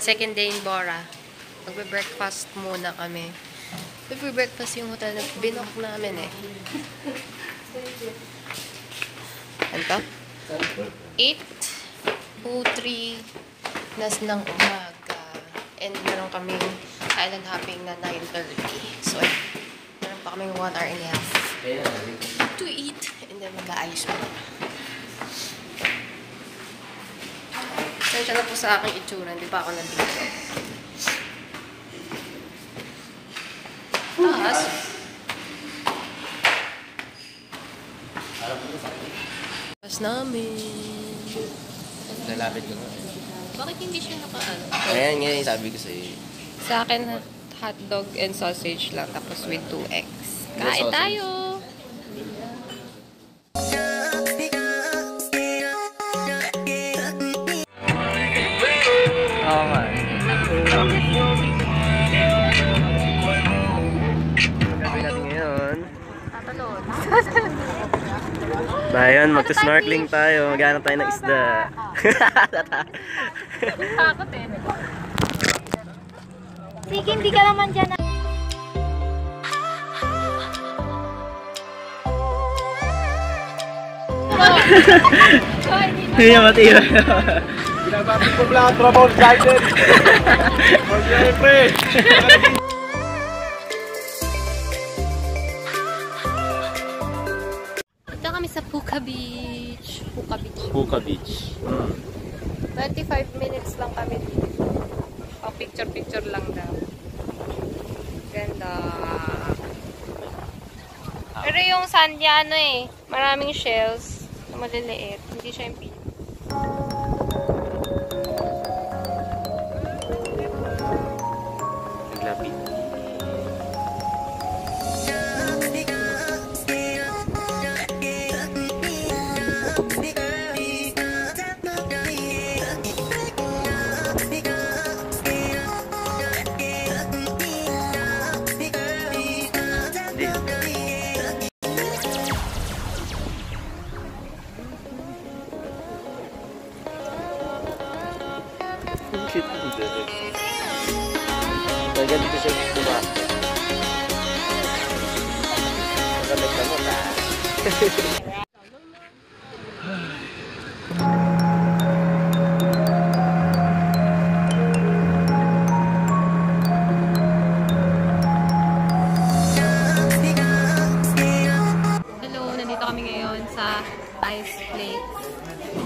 Second day in Bora. Magbe-breakfast muna kami. Magbe-breakfast yung hotel na binook namin eh. Ano to? 8.03 nas ng umaga. And meron kaming island hopping na 9.30. So, meron pa kaming 1 hour and a half to eat. And then mag-aayos mo. Sensya na po sa aking itsura. Hindi pa ako nandito. Taas. Taas namin. Lalapit ko na. Bakit hindi siya naka-ano? Ayan nga yung sabi ko sa'yo. Sa akin, hotdog and sausage lang. Tapos with 2 eggs. Kain sausage. tayo! Bayan, magta-snorkeling tayo. Maghanap tayo ng isda. Takot eh. Sige, hindi ka naman dyan. Hindi naman tiyo. Binabati ko lang ang trabaho sa atin. Oh, sa Puka Beach. Puka Beach. Puka Beach. 25 minutes lang kami dito. O, picture-picture lang daw. Ganda. Pero yung sand niya, ano eh, maraming shells na maliliit. Hindi siya yung Talaga dito siya pumasok. Magamit na mo ta. Hello, nandito kami ngayon sa Ice Place.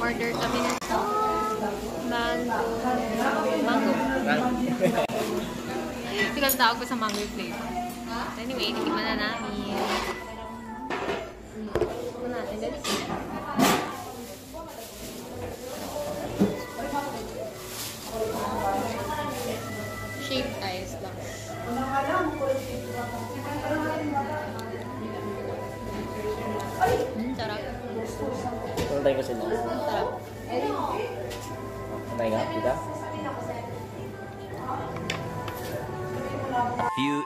Order kami ng mango. Mango. Because tawag ko sa mango flavor. Anyway, tikiman na namin. Tikiman natin. Dali. Shaved ice lang. Mm, sarap. Pantay ko sila. Sarap.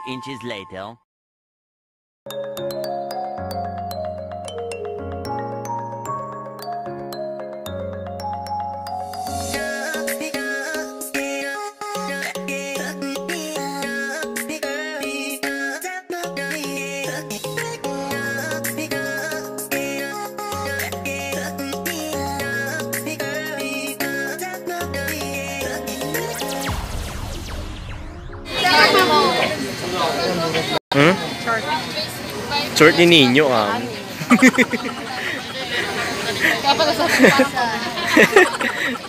Inches later. Hmm? Short. Short ni Ninyo ah. Kapag sa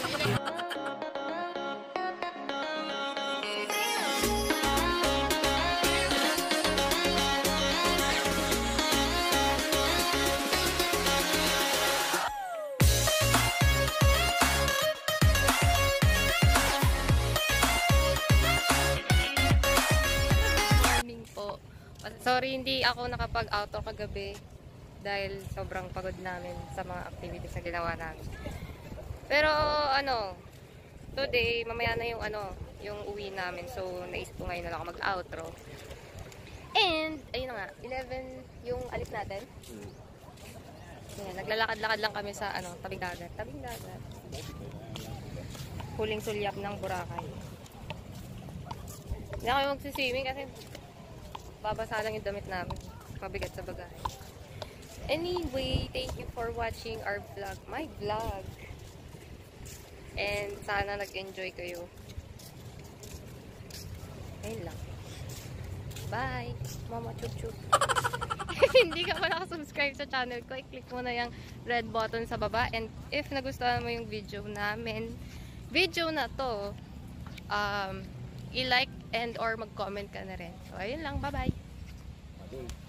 Sorry, hindi ako nakapag-outro kagabi dahil sobrang pagod namin sa mga activities na ginawa namin. Pero ano, today, mamaya na yung ano, yung uwi namin. So, naisip ko ngayon na lang ako mag-outro. And, ayun na nga, 11 yung alis natin. Ayan, naglalakad-lakad lang kami sa ano, tabing dagat. Tabing dagat. Huling sulyap ng Boracay. Hindi ako magsiswimming kasi babasa lang yung damit namin. Mabigat sa bagahe. Anyway, thank you for watching our vlog. My vlog. And sana nag-enjoy kayo. Ayun lang. Bye! Mama chup chup. hindi ka pa nakasubscribe sa channel ko, i-click mo na yung red button sa baba. And if nagustuhan mo yung video namin, video na to, um, i-like and or mag-comment ka na rin. So, ayun lang. Bye-bye!